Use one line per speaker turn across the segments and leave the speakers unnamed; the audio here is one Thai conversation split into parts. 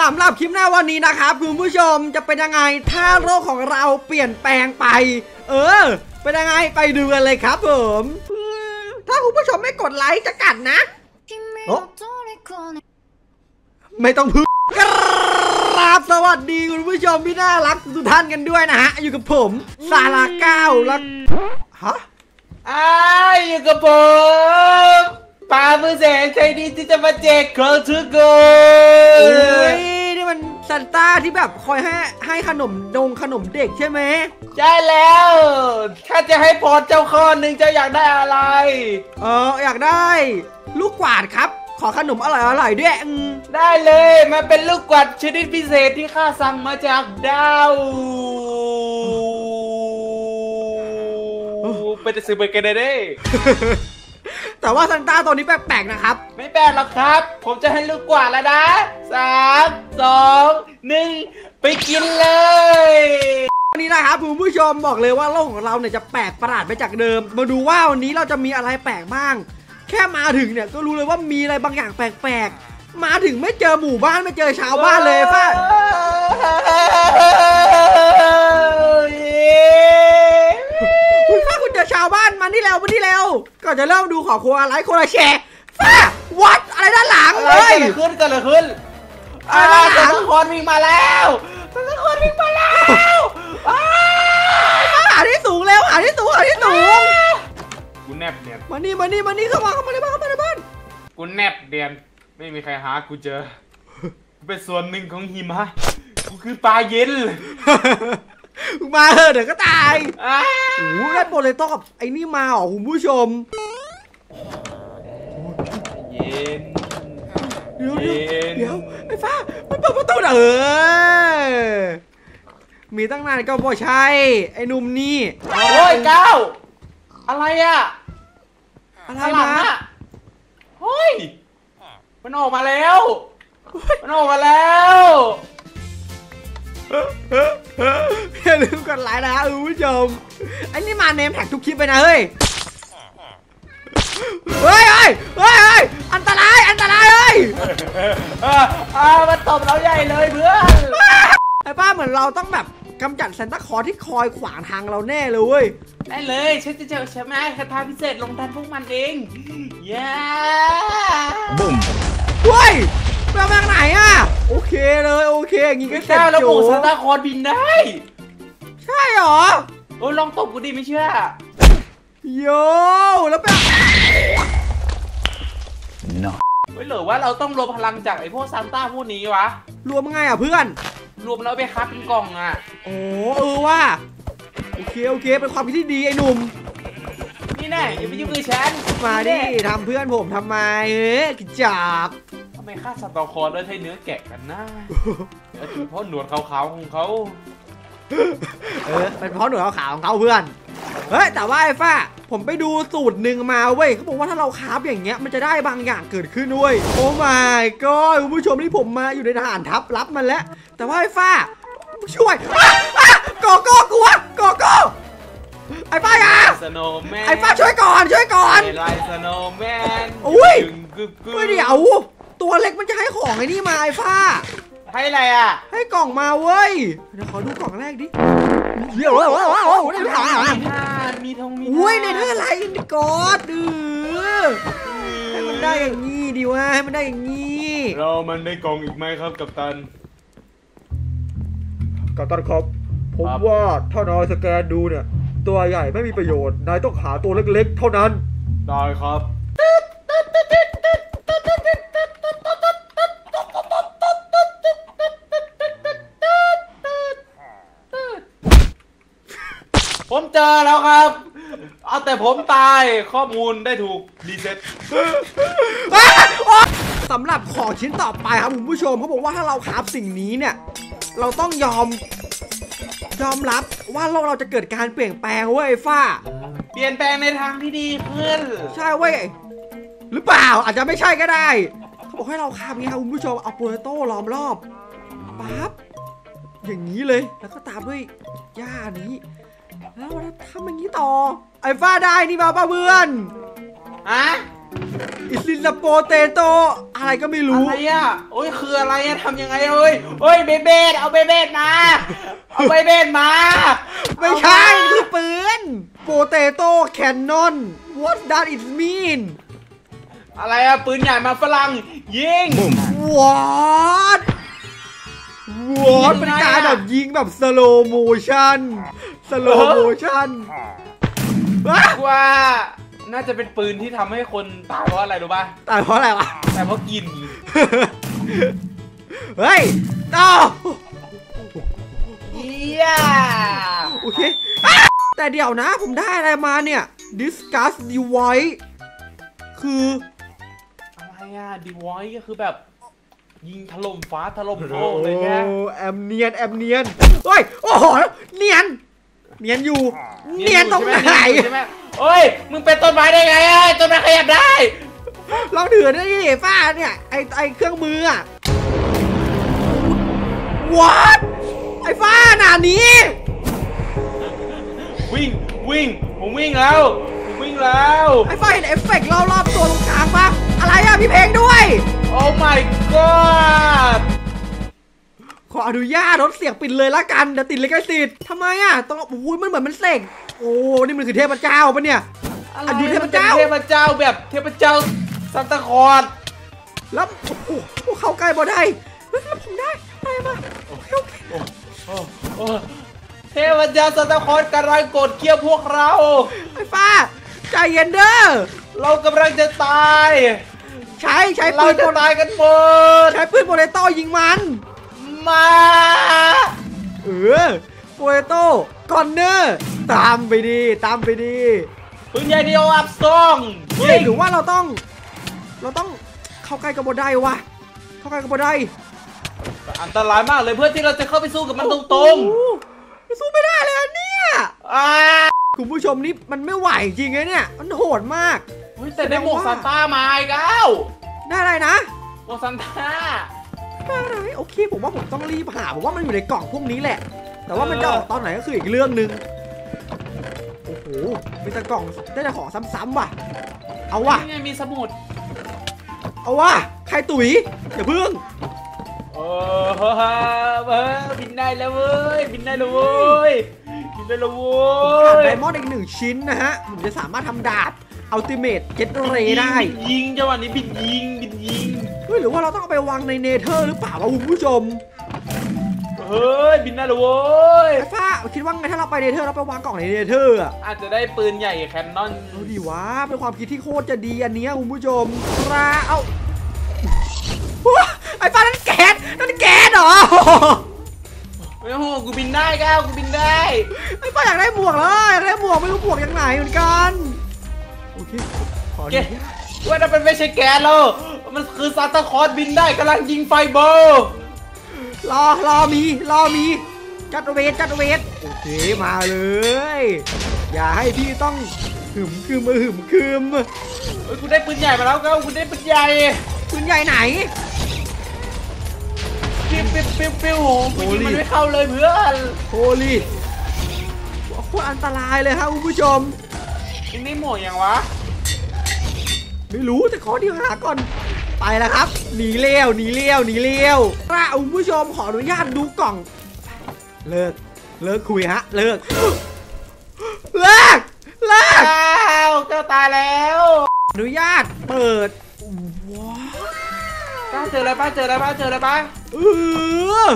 สำหรับคลิปหน้าวันนี้นะครับคุณผู้ชมจะเป็นยังไงถ้าโลกของเราเปลี่ยนแปลงไป เออ เป็นยังไงไปดูกันเลยครับผมอืมถ้าคุณผู้ชมไม่กดไลค์จะกัดนะ
お
ไม่ต้องพึ่งกราบสวัสดีคุณผู้ชมที่น่ารักทุกท่านกันด้วยนะฮะ อยู่กับผมซาลาเก้าแล้วฮะ
อ้ายอยู่กับผม ปลามือแสนใจดีที่จะมาแจกของทุกค
เอ้
น
ยนี่มันซันต้าที่แบบคอยให้ให้ขนมดงขนมเด็กใช่ไหม
ใช่แล้วถ้าจะให้พรเจ้าข้อหนึ่งเจ้าอยากได้อะไร
เอออยากได้ ลูกกวาดครับ ขอขนมอร่อยอร่อยๆด้วยอืม
ได้เลยมันเป็นลูกกวัดชนิดพิเศษที่ข้าสั่งมาจากดาวไปจะซื้อไปกันได้
แต่ว่าซันต้าตัวนี้แปลกๆนะครับ
ไม่แปลกหรอกครับ ผมจะให้ลูกกวาดแล้วนะสามสองหนึ่งไปกินเลย
วันนี้นะครับคุณผู้ชมบอกเลยว่าโลกของเราเนี่ยจะแปลกประหลาดไปจากเดิม มาดูว่าวันนี้เราจะมีอะไรแปลกบ้าง แค่มาถึงเนี่ยก็รู้เลยว่ามีอะไรบางอย่างแปลกๆ มาถึงไม่เจอหมู่บ้านไม่เจอชาวบ้านเลยฟ้าคุณฟ้าคุณเจอชาวบ้านมานี่แล้วมานี่แล้วก่อนจะเริ่มดูขอครัวไลค์คนละแชร์ฟ้าวัดอะไรด้านหลัง
อะไร
เลย
เกิดอะไรขึ้นเกิดอะไรขึ้นอ่าแต่ทุกคนวิ่งมาแล้วแต่ทุกคนวิ่งมาแล้วอ้า
หาที่สูงเร็วหาที่สูงหาที่สูง
กูแนบเนียน
มานี่มานี่มานี่เข้ามาเข้ามาในบ้านเข้ามาในบ้าน
กูแนบเนียนไม่มีใครหากูเจอกูเป็นส่วนหนึ่งของหิมะกูคือปลาเย็น
มาเถอะเดี๋ยวก็ตาย
อ้า
โอ้โหได้โปรเลโต้กับไอ้นี่มาเหรอคุณผู้ชม
เย็น
เดี๋ยวเดี๋ยว
เย็น
เดี๋ยวไอ้ฟ้ามันเปิดประตูหน่อยเออมีตั้งนานก็บ่ใช่ไอ้หนุ่มนี่
โอ้ยก้าวอะไรอะ
อะไร
ข้างหลั
มาง
อะเฮ้ย มันออกมาแล้ว มันออกมาแล้ว
อย่าลืมกดไลค์นะคุณผู้ชมไอ้นี่มาเนมแท็กทุกคลิปไปนะเฮ้ย เฮ้ยเฮ้ยเฮ้ยเฮ้ยอันตราย อันตรายเฮ้ย
อ่าอ่ามันตบเราใหญ่เลยเพื่อน
ไอ้ป้าเหมือนเราต้องแบบกำจัดเซนต้าคอร์ที่คอยขวางทางเราแน่เลยเว้ย
ได้เลยฉันจะเจอใช่ไหมคาถาพิเศษลงทันพวกมันเองเย้
เฮ้ยไปเอามาจากไหนอะ โอเคเลยโอเคอย่างงี้ก็
ไม่
เสร็จ
กล้าแล้ว
โจ
ปู่ซานตาคลอสบินได้
ใช่เหรอ
โอ้ยลองตบกูดิไม่เชื่อ
โยแล้วไปเอา
เฮ้ยหรือว่าเราต้องรวมพลังจากไอ้พวกซานต้าพวกนี้วะ
รวมไงอะเพื่อน
รวมแล้วไปคัดเป็นกล่องอะ
โอ้เออว่าโอเคโอเคเป็นความคิดที่ดีไอ้หนุ่ม
นี่แน่อย่าไปยุ่งกับฉัน
มาดิ
นี่แน่
ทำเพื่อนผมทำไมเอ๊ะกิจาบ
ทำ ไมฆ่าซานตาคลอสแล้วใช้เนื้อแกะกันนะเออเพราะหนวดขาวๆของเขา
เออเป็นเพราะหนวดขาวๆของเขาเพื่อนเฮ้ยแต่ว่าไอ้ฟ้าผมไปดูสูตรหนึ่งมาเว้ยเขาบอกว่าถ้าเราคราฟอย่างเงี้ยมันจะได้บางอย่างเกิดขึ้นด้วย โอ้ my god คุณผู้ชมที่ผมมาอยู่ในทหารทัพรับมันแล้ว แต่ว่าไอ้ฟ้าช่วยอะอะโกโก้กลัวโกโก้ไอ้ฟ้าอย่า
สโนว์แมน
ไอ้ฟ้าช่วยก่อนช่วยก่อน
ไลสโนว์แมน
อุ้ย
กึ่งกึ่งกึ่ง
เฮ้ยเดี๋ยว ตัวเล็กมันจะให้ของไอ้นี่มาไอ้ฟ้า
ให้อะไรอะ
ให้กล่องมาเว้ย เดี๋ยวขอดูกล่องแรกดิเดี๋ยวได้ถาม
มีท่ามีทงมี
อุ้ยในเท่าไรนี่กอดเออให้มันได้อย่างงี้ดีวะให้มันได้อย่างงี้
เรามันได้กล่องอีกไหมครับกัปตัน
กัปตันครับ ผม
ครับ
ว่าถ้านายสแกนดูเนี่ย ตัวใหญ่ไม่มีประโยชน์ นายต้องหาตัวเล็กๆ เท่านั้น
ได้ครับ เจอแล้วครับ เอาแต่ผมตายข้อมูลได้ถูกรีเซ็ต
สำหรับของชิ้นต่อไปครับคุณผู้ชมเขาบอกว่าถ้าเราคราฟสิ่งนี้เนี่ย เราต้องยอม ยอมรับว่าโลกเราจะเกิดการเปลี่ยนแปลงเว้ยฟ้า
เปลี่ยนแปลงในทางที่ดีขึ้น
ใช่เว้ยหรือเปล่าอาจจะไม่ใช่ก็ได้เขาบอกให้เราคาบงี้ครับคุณผู้ชมเอาโปเตโต้ล้อมรอบปั๊บอย่างนี้เลยแล้วก็ตามด้วยหญ้านี้ แล้วเราทำอย่างนี้ต่อ ไอ้ฟ้าได้นี่มาป้าเพื่อน
ฮะ
อิสลินโปเตโต อะไรก็ไม่รู้
อะไรอะโอ้ยคืออะไรอะทำยังไงเอ้ยเอ้ยเบเบดเอาเบเบดมา เอาเบเบดมา
ไม่ใช่มันคือปืนโปเตโต้แคนนอน what does it mean
อะไรอะปืนใหญ่มาฝรั่งยิง
what what เป็นการแบบยิงแบบ slow motion slow motion ว้า
ว่าน่าจะเป็นปืนที่ทำให้คนตายเพราะอะไรรู้ป่ะ
ตายเพราะอะไรวะ
แต่เพราะกิน
เฮ้ยต่อ
เยี่ย
โอเคอะแต่เดี๋ยวนะผมได้อะไรมาเนี่ย discuss device คือ
อะไรอะดีวอยก็คือแบบ ยิงถล่มฟ้าถล่มโลกเลยแก
โอ้แอมเนียน แอมเนียน เฮ้ย โอ้โห เนียน เนียนอยู่ เนียนตรงไหน
ใช่ไหมโอ้ย มึงเป็นต้นไม้ได้ไงเอ้ยต้นไม้ขยับได้
ลองถือได้ดิฟ้าเนี่ยไอไอเครื่องมืออะ what ไอฟ้าหนานี้
วิ่งวิ่งผมวิ่งแล้วผมวิ่งแล้ว
ไอฟ้าเห็นเอฟเฟกต์รอบๆตัวตรงกลางปะอะไรอะมีเพลงด้วย
oh my god
ข ออนุญาตลดเสียงปิดเลยละกันเดี๋ยวติดเลยกันสิทธิ์ทำไมอะต้องโอ้ยมันเหมือนมันเสกโอ้นี่มันคือเทพเจ้าปะเนี่ย
อะไร
อะดูเทพเจ้า
มันป็นเทพเจ้าแบบเทพเจ้าซันตาคลอร์ส
แล้วโอ้โหพวกเขาใกล้บ่ได้เฮ้ยแล้วผมได้ได้มาโอเคโอเค
โอ้โอ้เทพเจ้าซันตาคลอร์สกำลังกดเคี้ยวพวกเรา
ไอ้ฟ้าใจเย็นเด้อ
เรากำลังจะตาย
ใช้ใช้
เรา
ปืน
จะ
โม
ตายกันหมด
ใช้ปืนโมเลโต้ยิงมัน
มา
เออโมเลโต้กอนเนอร์ตามไปดีตามไปดี
ปืนใหญ่เดียวอัพซอง
เฮ้ยหรือว่าเราต้อง เราต้องเข้าใกล้กับโบได้วะเข้าใกล้กับโบได้
อันตรายมากเลยเพื่อที่เราจะเข้าไปสู้กับมันตรง
โอ้โหสู้ไม่ได้เลยอะเนี่ย
ๆอ่า
คุณผู้ชมนี่มันไม่ไหวจริงไงเนี่ย มันโหดมาก
เฮ้ยแต่ได้หมวกซานต้ามาอีกแล้ว
ได้อะไรนะ
หมวกซานต้า
ได้อะไรโอเค ผมว่าผมต้องรีบหาผมว่ามันอยู่ในกล่องพวกนี้แหละ แต่ว่ามันจะออกตอนไหนก็คืออีกเรื่องหนึ่งโอ้โหมีแต่กล่องได้แต่ของซ้ำๆว่ะ เอาว่ะ
นี่ไงมีสมุด
เอาว่ะใครตุ๋ยอย่าเพิ่ง
เออเฮ้ยบินได้แล้วเว้ยบินได้แล้วเว้ยบินได้แล้วเว้
ขาด
ย
ไดมอนด์อีกหนึ่งชิ้นนะฮะผมจะสามารถทำดาบอัลติเมทเจ็ตเรได้
บินยิงจังหวะนี้บินยิงบินยิง
เฮ้ย หรือว่าเราต้องเอาไปวางในเนเธอร์หรือเปล่าวะคุณผู้ชม
เฮ้ยบินได้แล้วเว้ย
ไอ้ฟ้าคิดว่าไงถ้าเราไปเนเธอร์เราไปวางกล่องในเนเธอร์อะ
อาจจะได้ปืนใหญ่แคนนอน
เอาดีวะเป็นความคิดที่โคตรจะดีอันเนี้ยคุณผู้ชมราเอาว้าไอ้ฟ้านั่นแก๊สนั่นแก๊สเหรอ
ไม่โหกูบินได้ก้าวกูบินได้
ไอ้ฟ้าอยากได้หมวกเลยอยากได้หมวกไม่รู้หมวกยังไงเหมือนกันโอเคขอ
เก
ดู
ว่านั่นเป็นไม่ใช่แกนแล้วมันคือซานตาคลอสบินได้กำลังยิงไฟเบอร์
รอรอมีรอมีจัดเวทจัดเวทโอเคมาเลย อย่าให้พี่ต้องหึมคืมหึมคืม
เฮ้ยกูได้ปืนใหญ่มาแล้วก้าวกูได้ปืนใหญ่
ปืนใหญ่ไหน
ปิ้วปิ้วปิ้วปิ้วกูยิงมัน
โอ้ย
ไม่เข้าเลยเพื่อน
โฮลี่โคตรอันตรายเลยครับคุณผู้ชม
ยิงได้หมวกยังวะ
ไม่รู้แต่ขอเดียวหาก่อน ไปแล้วครับ หนีเลี้ยวหนีเลี้ยวหนีเลี้ยวกระคุณผู้ชมขออนุญาตดูกล่อง เลิก เลิกคุยฮะ เลิก เลิก เลิก
ก้าวเจ้าตายแล้ว
อนุญาตเปิด ว้าว
ก้าวเจออะไรป้าเจออะไรป้าเจออะไรป้า
เออ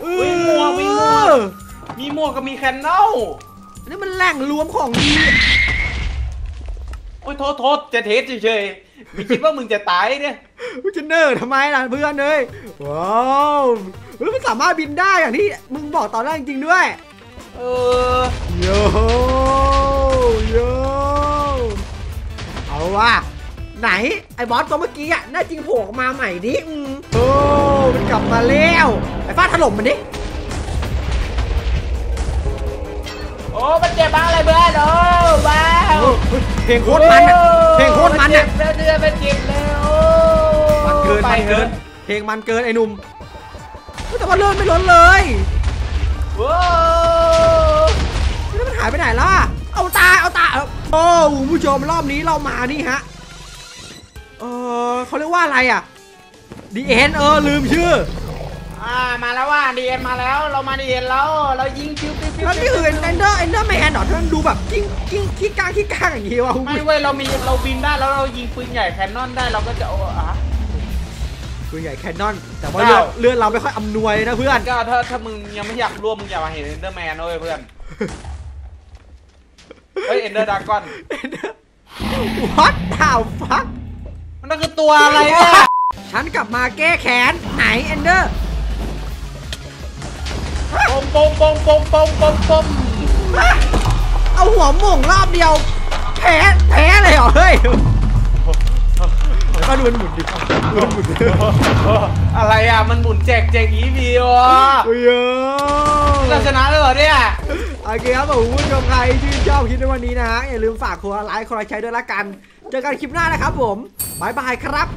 เออ
วิ่งมัววิ่งมัวมีหมวกกับมีแคนนอล
อันนี่มันแหล่งรวมของดี
โอ้ยโทษโทษจะเทสเฉยๆไม่คิดว่ามึงจะตายเนี่ย
มึงจะเนิร์ทำไมล่ะเพื่อนเลยว้าวเฮ้ยมันสามารถบินได้อย่างที่มึงบอกตอนแรกจริงๆด้วย
เออ
โยโยเอาว่ะไหนไอ้บอสตัวเมื่อกี้อะน่าจริงโผล่ออกมาใหม่ดิอืมโอ้มันกลับมาแล้วไอ้ฟ้าถล่มมันดิ
โอ้มันเจ็บบ้างอะไรเพื่อนโอ้ว้าว
เฮ้ยเพลงโคตรมันอะเพลงโคตรมันอะ
เจ็บแล้วเดือมันเจ็บแล้วโอ้
มันเกิน
ไป
มัน
เถ
เกิ
อะ
นเพลงมันเกินไอ้หนุ่มเฮ้ยแต่ว่าเลื่อนไม่ล้นเลย
ว้าว
แล้วมันหายไปไหนล่ะ เอาตายเอาตายเอาโอ้คุณผู้ชมรอบนี้เรามานี่ฮะอเขาเรียกว่าอะไรอะดีเอ็นเออลืมชื่อ
อ่ามาแล้วว่าดีเอ็นมาแล้วเรามาดีเอ็นแล้วเรายิงคิวปิ๊วปิ๊ว
แล้วนี่คือเอนเดอร์เอนเดอร์แมนเหรอที่มันดูแบบกิ้งกิ้งขี้กางขี้กางอย่างงี้วะ
ไม่เว้ยเรามีเราบินได้แล้วเรายิงปืนใหญ่แคนนอนได้เราก็จะโอ้อะ
ปืนใหญ่แคนนอน แต่ว่า
เก้า
เลือดเลือดเราไม่ค่อยอำนวยนะเพื่อน
ก็ถ้าถ้ามึงยังไม่อยากร่วมมึงอย่ามาเห็นเอนเดอร์แมนเว้ยเพื่อนเฮ้ยเอนเดอร์ดากอน
วัดดาวฟัก
มันนั่นคือตัวอะไรเนี่ย
ฉันกลับมาแก้แค้นไหนเอนเดอร์
ปมปมปมปมปมปมปม
เอาหัวหม่งรอบเดียว แพ้แพ้เลยเหรอเฮ้ยก็ดูมันหมุนดิดูมันหมุนดิ
อะไรอะ มันหมุนแจกแจกอีวีวะ
โอ้ย
เราชนะแล้วเหรอเนี่ย
โอเคครับผมคุณผู้ชมใครที่ชอบคลิปในวันนี้นะฮะอย่าลืมฝากคนละไลค์คนละแชร์ด้วยละกัน เจอกันคลิปหน้านะครับผม bye bye ครับ